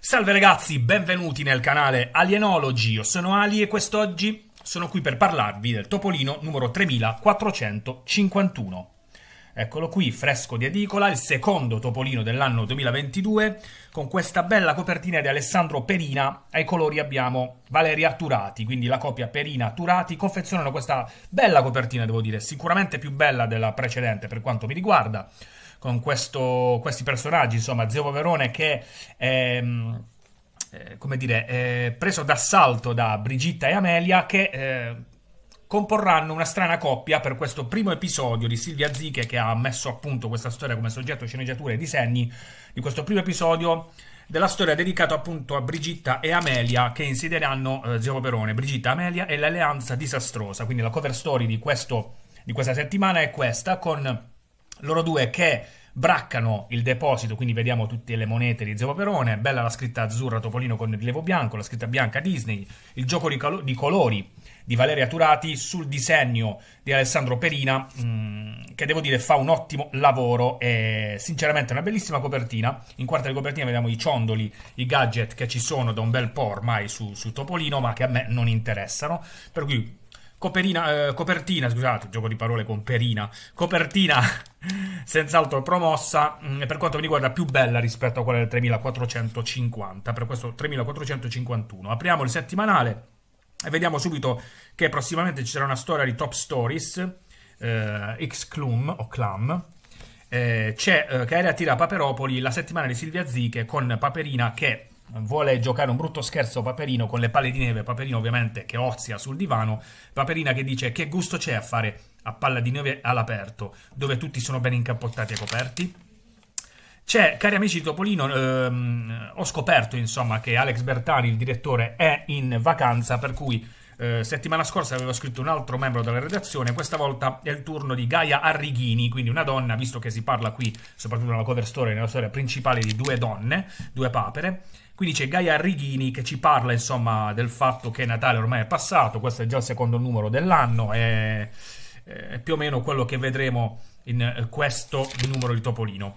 Salve ragazzi, benvenuti nel canale Alienology, io sono Ali e quest'oggi sono qui per parlarvi del Topolino numero 3451. Eccolo qui, fresco di edicola, il secondo Topolino dell'anno 2022, con questa bella copertina di Alessandro Perina. Ai colori abbiamo Valeria Turati, quindi la coppia Perina-Turati confezionano questa bella copertina, devo dire, sicuramente più bella della precedente per quanto mi riguarda con questo, questi personaggi, insomma, Zio Poverone che è, eh, come dire, è preso d'assalto da Brigitta e Amelia che eh, comporranno una strana coppia per questo primo episodio di Silvia Ziche che ha messo appunto questa storia come soggetto, sceneggiatura e disegni di questo primo episodio della storia dedicata appunto a Brigitta e Amelia che insidieranno eh, Zio Poverone, Brigitta, Amelia e l'alleanza disastrosa. Quindi la cover story di, questo, di questa settimana è questa con loro due che braccano il deposito, quindi vediamo tutte le monete di Zio Paperone, bella la scritta azzurra Topolino con il rilievo bianco, la scritta bianca Disney, il gioco di, calo- di colori di Valeria Turati sul disegno di Alessandro Perina, mh, mm, che devo dire fa un ottimo lavoro. E sinceramente una bellissima copertina. In quarta di copertina vediamo i ciondoli, i gadget che ci sono da un bel po' ormai su, su Topolino, ma che a me non interessano, per cui Coperina, eh, copertina, scusate, gioco di parole con perina. Copertina senz'altro promossa mh, mm, per quanto mi riguarda più bella rispetto a quella del 3450, per questo 3451. Apriamo il settimanale e vediamo subito che prossimamente ci sarà una storia di Top Stories, eh, X Clum o Clam. Eh, c'è eh, Caerea tira Paperopoli, la settimana di Silvia Ziche con Paperina che vuole giocare un brutto scherzo Paperino con le palle di neve, Paperino ovviamente che ozia sul divano, Paperina che dice che gusto c'è a fare a palla di neve all'aperto, dove tutti sono ben incappottati e coperti. C'è, cari amici di Topolino, ehm, ho scoperto insomma che Alex Bertani, il direttore, è in vacanza, per cui eh, settimana scorsa avevo scritto un altro membro della redazione, questa volta è il turno di Gaia Arrighini, quindi una donna, visto che si parla qui, soprattutto nella cover story, nella storia principale di due donne, due papere, quindi c'è Gaia Arrighini che ci parla insomma del fatto che Natale ormai è passato, questo è già il secondo numero dell'anno, è, è più o meno quello che vedremo in eh, questo numero di Topolino.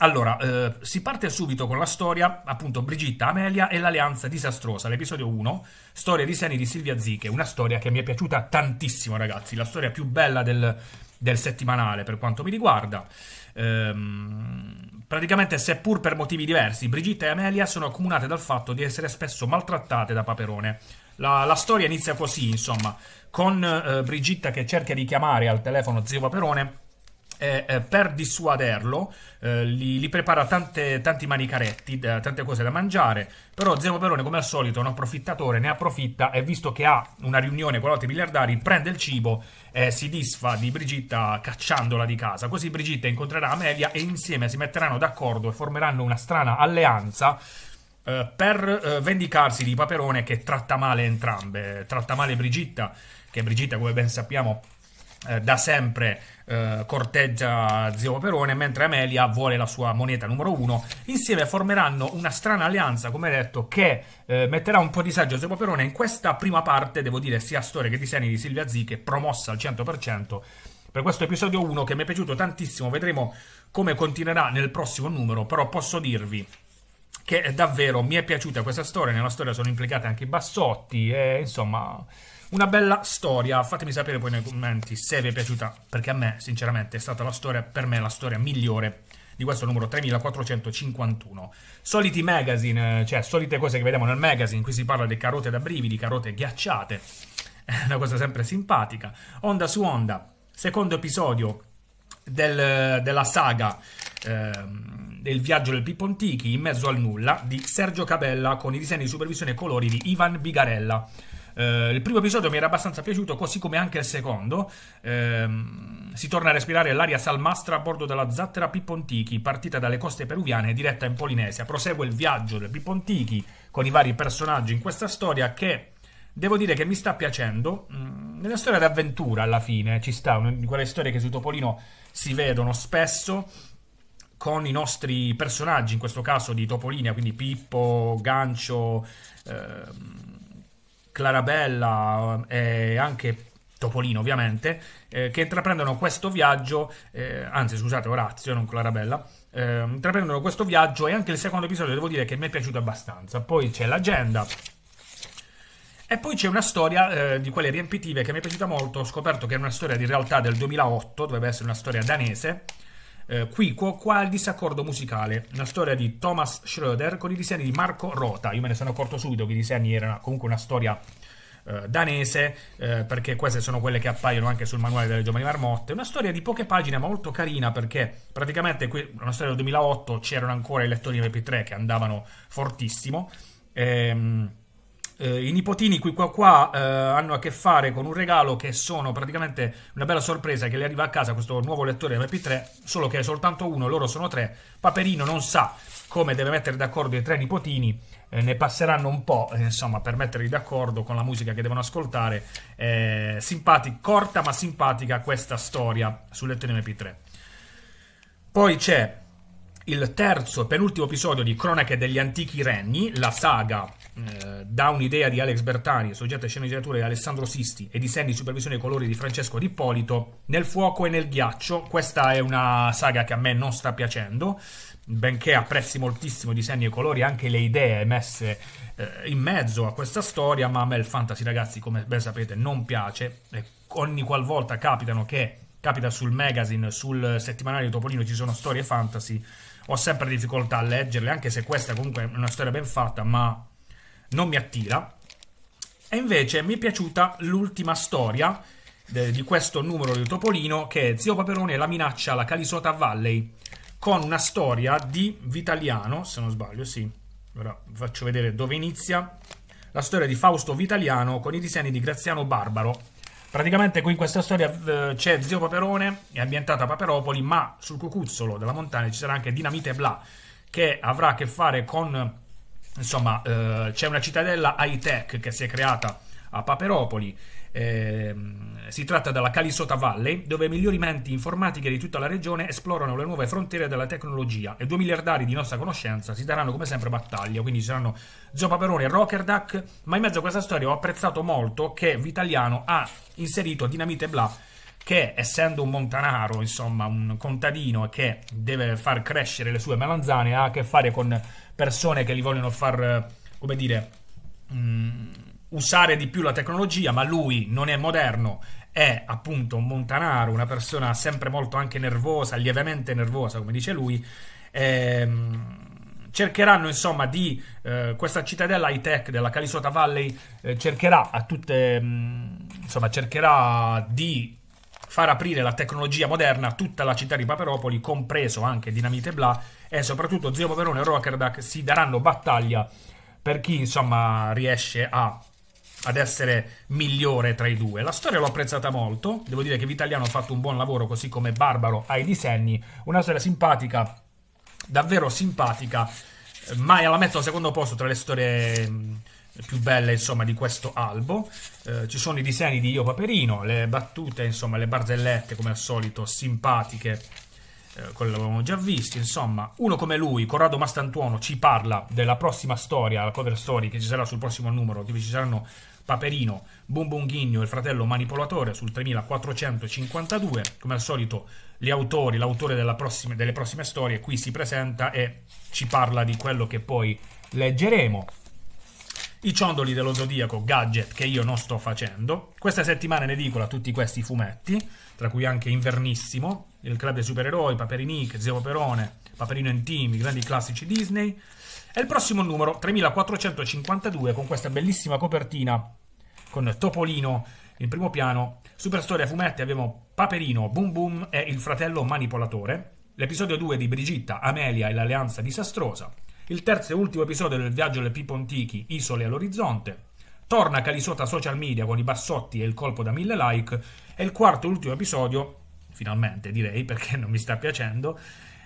Allora, eh, si parte subito con la storia, appunto, Brigitta, Amelia e l'alleanza disastrosa, l'episodio 1, storia di seni di Silvia Ziche, una storia che mi è piaciuta tantissimo, ragazzi, la storia più bella del, del settimanale per quanto mi riguarda. Ehm, praticamente, seppur per motivi diversi, Brigitta e Amelia sono accomunate dal fatto di essere spesso maltrattate da Paperone. La, la storia inizia così, insomma, con eh, Brigitta che cerca di chiamare al telefono zio Paperone eh, eh, per dissuaderlo eh, gli, gli, prepara tante, tanti manicaretti, tante cose da mangiare, però Zio Paperone come al solito è un approfittatore, ne approfitta e visto che ha una riunione con altri miliardari prende il cibo e si disfa di Brigitta cacciandola di casa, così Brigitta incontrerà Amelia e insieme si metteranno d'accordo e formeranno una strana alleanza eh, per eh, vendicarsi di Paperone che tratta male entrambe, tratta male Brigitta, che Brigitta come ben sappiamo eh, da sempre eh, corteggia Zio Paperone, mentre Amelia vuole la sua moneta numero uno. Insieme formeranno una strana alleanza, come detto, che eh, metterà un po' di disagio a Zio Paperone. In questa prima parte, devo dire, sia storia che disegni di Silvia Ziche, promossa al 100%. Per questo episodio 1 che mi è piaciuto tantissimo, vedremo come continuerà nel prossimo numero, però posso dirvi che davvero mi è piaciuta questa storia, nella storia sono implicate anche i bassotti e insomma una bella storia. Fatemi sapere poi nei commenti se vi è piaciuta, perché a me, sinceramente, è stata la storia, per me, la storia migliore di questo numero 3451. Soliti magazine, cioè solite cose che vediamo nel magazine, qui si parla di carote da brividi, carote ghiacciate, è una cosa sempre simpatica. Onda su onda, secondo episodio del, della saga eh, del viaggio del Pippo Antichi in mezzo al nulla di Sergio Cabella con i disegni di supervisione e colori di Ivan Bigarella. Uh, il primo episodio mi era abbastanza piaciuto, così come anche il secondo. Uh, si torna a respirare l'aria salmastra a bordo della zattera Pippontichi, partita dalle coste peruviane e diretta in Polinesia. Prosegue il viaggio del Pippontichi con i vari personaggi in questa storia che devo dire che mi sta piacendo. Mm, è una storia d'avventura alla fine, ci sta, una di quelle storie che su Topolino si vedono spesso con i nostri personaggi, in questo caso di Topolinia, quindi Pippo, Gancio. Ehm, Clarabella e anche Topolino ovviamente, eh, che intraprendono questo viaggio, eh, anzi scusate Orazio, non Clarabella, eh, intraprendono questo viaggio e anche il secondo episodio devo dire che mi è piaciuto abbastanza. Poi c'è l'agenda. E poi c'è una storia eh, di quelle riempitive che mi è piaciuta molto. Ho scoperto che è una storia di realtà del 2008, dovrebbe essere una storia danese. Eh, qui, qua, il disaccordo musicale, una storia di Thomas Schroeder con i disegni di Marco Rota. Io me ne sono accorto subito che i disegni erano comunque una storia eh, danese, eh, perché queste sono quelle che appaiono anche sul manuale delle Giovani Marmotte. Una storia di poche pagine, ma molto carina, perché praticamente qui, una storia del 2008, c'erano ancora i lettori MP3 che andavano fortissimo. Ehm, eh, I nipotini qui qua qua eh, hanno a che fare con un regalo che sono praticamente una bella sorpresa che le arriva a casa questo nuovo lettore MP3, solo che è soltanto uno, loro sono tre. Paperino non sa come deve mettere d'accordo i tre nipotini, eh, ne passeranno un po', eh, insomma, per metterli d'accordo con la musica che devono ascoltare. Eh, simpati- corta ma simpatica questa storia sul lettore MP3. Poi c'è il terzo e penultimo episodio di Cronache degli antichi regni, la saga eh, da un'idea di Alex Bertani, soggetto e sceneggiatura di Alessandro Sisti e disegni di supervisione e colori di Francesco Di Polito, Nel fuoco e nel ghiaccio. Questa è una saga che a me non sta piacendo, benché apprezzi moltissimo i disegni e colori, anche le idee messe eh, in mezzo a questa storia, ma a me il fantasy, ragazzi, come ben sapete, non piace. E ogni qualvolta capitano che capita sul magazine, sul settimanale di Topolino ci sono storie fantasy, ho sempre difficoltà a leggerle, anche se questa comunque è una storia ben fatta, ma non mi attira. E invece mi è piaciuta l'ultima storia de, di questo numero di Topolino, che è Zio Paperone e la minaccia alla Calisota Valley, con una storia di Vitaliano, se non sbaglio, sì. Ora vi faccio vedere dove inizia. La storia di Fausto Vitaliano con i disegni di Graziano Barbaro Praticamente qui in questa storia eh, c'è Zio Paperone, è ambientata a Paperopoli, ma sul cucuzzolo della montagna ci sarà anche Dinamite Bla, che avrà a che fare con... Insomma, eh, c'è una cittadella high-tech che si è creata a Paperopoli. Eh, si tratta della Calisota Valley, dove migliori menti informatiche di tutta la regione esplorano le nuove frontiere della tecnologia e due miliardari di nostra conoscenza si daranno come sempre battaglia. Quindi ci saranno Zio Paperone e Rockerduck. Ma in mezzo a questa storia ho apprezzato molto che Vitaliano ha inserito Dinamite Bla che essendo un montanaro, insomma un contadino che deve far crescere le sue melanzane, ha a che fare con persone che gli vogliono far, come dire, mh, mm, usare di più la tecnologia, ma lui non è moderno, è appunto un montanaro, una persona sempre molto anche nervosa, lievemente nervosa, come dice lui. Ehm, cercheranno insomma di eh, questa cittadella high tech della Calisota Valley eh, cercherà a tutte mh, mm, insomma cercherà di far aprire la tecnologia moderna a tutta la città di Paperopoli compreso anche Dinamite Bla e soprattutto Zio Poverone e Rockerduck si daranno battaglia per chi insomma riesce a ad essere migliore tra i due. La storia l'ho apprezzata molto, devo dire che Vitaliano ha fatto un buon lavoro, così come Barbaro ai disegni, una storia simpatica, davvero simpatica, ma la metto al secondo posto tra le storie più belle insomma di questo albo. Eh, ci sono i disegni di Io Paperino le battute insomma le barzellette come al solito simpatiche eh, quello l'avevamo già visto, insomma, uno come lui, Corrado Mastantuono, ci parla della prossima storia, la cover story che ci sarà sul prossimo numero, dove ci saranno Paperino, Bumbunghigno e il fratello manipolatore sul 3452. Come al solito, gli autori, l'autore prossima, delle prossime storie qui si presenta e ci parla di quello che poi leggeremo. I ciondoli dello zodiaco, gadget che io non sto facendo. Questa settimana in edicola tutti questi fumetti, tra cui anche Invernissimo, il club dei supereroi, Paperinic, Zio Paperone, Paperino Intimi, grandi classici Disney. E il prossimo numero, 3452, con questa bellissima copertina con Topolino in primo piano. Super storia fumetti abbiamo Paperino, Boom Boom e il fratello manipolatore. L'episodio 2 di Brigitta, Amelia e l'alleanza disastrosa. Il terzo e ultimo episodio del viaggio alle Pippo Antichi, Isole all'orizzonte. Torna Calisota social media con i bassotti e il colpo da mille like. E il quarto e ultimo episodio, finalmente direi perché non mi sta piacendo,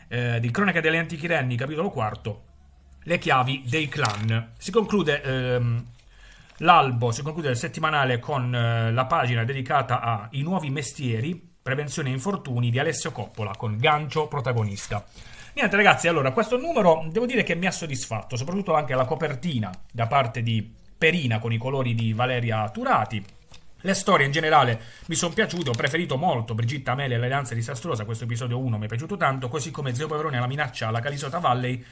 eh, di Cronaca delle Antichi Renni, capitolo quarto, le chiavi dei clan. Si conclude ehm, L'albo si conclude il settimanale con eh, la pagina dedicata ai nuovi mestieri, prevenzione e infortuni di Alessio Coppola, con Gancio protagonista. Niente ragazzi, allora questo numero devo dire che mi ha soddisfatto, soprattutto anche la copertina da parte di Perina con i colori di Valeria Turati. Le storie in generale mi sono piaciute, ho preferito molto Brigitta Amelia e l'eleganza disastrosa, questo episodio 1 mi è piaciuto tanto, così come Zio Paverone la minaccia alla Calisota Valley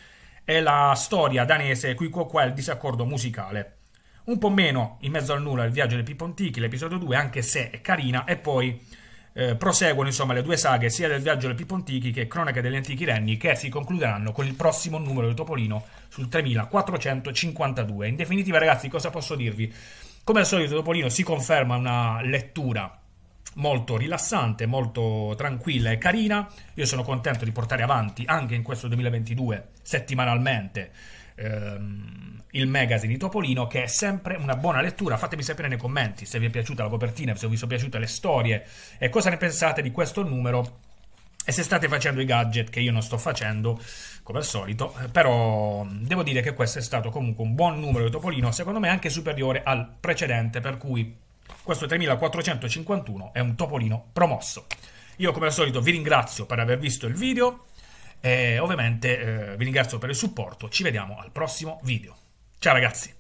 e la storia danese qui qua il disaccordo musicale. Un po' meno in mezzo al nulla il viaggio dei Pippo Antichi, l'episodio 2, anche se è carina, e poi eh, proseguono insomma le due saghe sia del viaggio dei Pippo Antichi che Cronache degli Antichi Regni che si concluderanno con il prossimo numero di Topolino sul 3452. In definitiva ragazzi cosa posso dirvi? Come al solito Topolino si conferma una lettura molto rilassante, molto tranquilla e carina. Io sono contento di portare avanti anche in questo 2022 settimanalmente ehm, il magazine di Topolino, che è sempre una buona lettura. Fatemi sapere nei commenti se vi è piaciuta la copertina, se vi sono piaciute le storie e cosa ne pensate di questo numero. E se state facendo i gadget che io non sto facendo, come al solito, però devo dire che questo è stato comunque un buon numero di Topolino, secondo me anche superiore al precedente, per cui questo 3451 è un Topolino promosso. Io come al solito vi ringrazio per aver visto il video e ovviamente eh, vi ringrazio per il supporto. Ci vediamo al prossimo video. Ciao ragazzi!